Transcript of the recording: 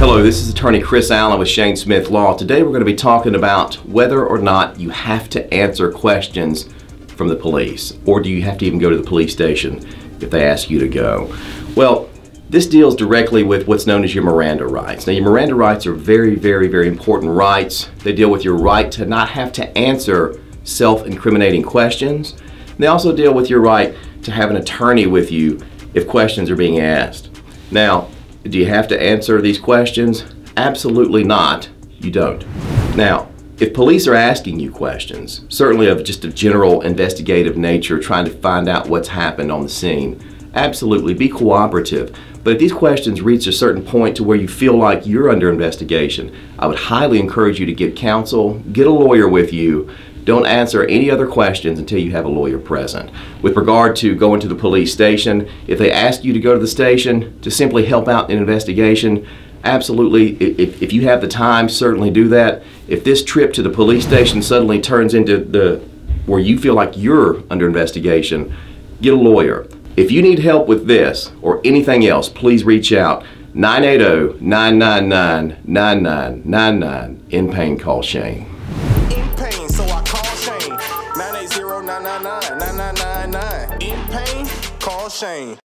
Hello, this is attorney Chris Allen with Shane Smith Law. Today we're going to be talking about whether or not you have to answer questions from the police, or do you have to even go to the police station if they ask you to go. Well, this deals directly with what's known as your Miranda rights. Now, your Miranda rights are very, very, very important rights. They deal with your right to not have to answer self-incriminating questions. They also deal with your right to have an attorney with you if questions are being asked. Now, do you have to answer these questions? Absolutely not. You don't. Now, if police are asking you questions, certainly of just a general investigative nature, trying to find out what's happened on the scene, absolutely be cooperative. But if these questions reach a certain point to where you feel like you're under investigation, I would highly encourage you to get counsel, get a lawyer with you, don't answer any other questions until you have a lawyer present. With regard to going to the police station, if they ask you to go to the station to simply help out in an investigation, absolutely, if, if you have the time, certainly do that. If this trip to the police station suddenly turns into the where you feel like you're under investigation, get a lawyer. If you need help with this or anything else, please reach out. 980-999-9999. In pain, call Shane. Shane. 980-999-9999. In pain, call Shane.